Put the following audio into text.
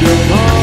You're